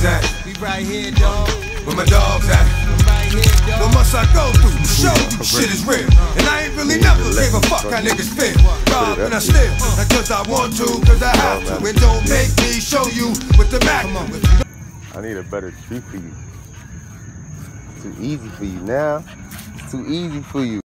dogs at? We right here, dog. Where my dogs at? Right here, dog. What must I go through to show you shit is real? And I ain't really never gave a fuck how niggas feel. Rob and I steal, not cause I want to, cause I have to. And don't make me show you what the Mac. I need a better treat for you. Too easy for you now. It's too easy for you.